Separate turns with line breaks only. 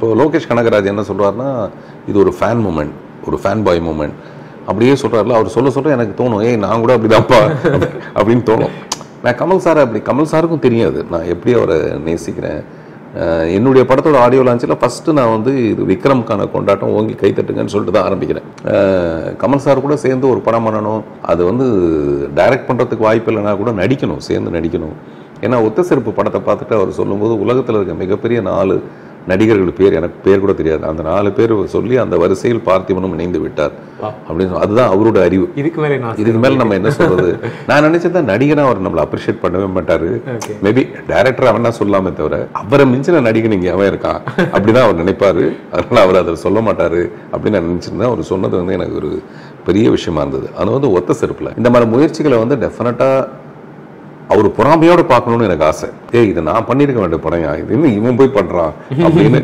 இப்போ லோகேஷ் கனகராஜ் என்ன சொல்றாருன்னா இது ஒரு ஃபேன் மூமெண்ட் ஒரு ஃபேன் பாய் மூமெண்ட் அப்படியே சொல்கிறாருல அவர் சொல்ல சொல்ல எனக்கு தோணும் ஏய் நான் கூட அப்படிதான்ப்பா அப்படி- அப்படின்னு தோணும். நான் கமல் சாரை அப்படி கமல் சாருக்கும் தெரியாது. நான் எப்படி அவரை நேசிக்கிறேன்? என்னுடைய படத்தோட ஆடியோ லான்ச்சில் ஃபஸ்ட்டு நான் வந்து இது விக்ரம்கான கொண்டாட்டம் ஓங்கி கை தட்டுங்கன்னு சொல்லிட்டு தான் ஆரம்பிக்கிறேன். கமல் சார் கூட சேர்ந்து ஒரு படம் பண்ணணும். அது வந்து டைரக்ட் பண்ணுறதுக்கு வாய்ப்பு இல்லைனா கூட நடிக்கணும் சேர்ந்து நடிக்கணும். ஏன்னா ஒத்த செருப்பு படத்தை பார்த்துட்டு அவர் சொல்லும்போது உலகத்தில் இருக்க மிகப்பெரிய நாலு நடிகர்கள் பேர் எனக்கு பேர் கூட தெரியாது. அந்த நாலு பேர் சொல்லி அந்த வரிசையில் பார்த்திபனும் இணைந்து விட்டார். அப்படின்னு அதுதான் அவரோட அறிவு.
இதுக்கு மேலே நான்
இதுக்கு மேல நம்ம என்ன சொல்றது? நான் நினைச்சதான் நடிகனா அவர் நம்மள அப்ரிஷியேட் பண்ணவே மாட்டாரு. மேபி டைரக்டர் அவன் சொல்லாமே தவிர அவரை மிஞ்சின நடிகன் இங்க அவன் இருக்கான் அப்படிதான் அவர் நினைப்பாரு. அதனால அவர் அதை சொல்ல மாட்டாரு அப்படின்னு நான் நினைச்சிருந்தேன். அவர் சொன்னது வந்து எனக்கு ஒரு பெரிய விஷயமா இருந்தது. அது வந்து ஒத்த செருப்புல. இந்த மாதிரி முயற்சிகளை வந்து டெஃபினட்டா அவர் பொறாமையோட பார்க்கணும்னு எனக்கு ஆசை. ஏய் இதை நான் பண்ணியிருக்க வேண்டிய படம் இது இன்னும் இவன் போய் பண்றான்? அப்படின்னு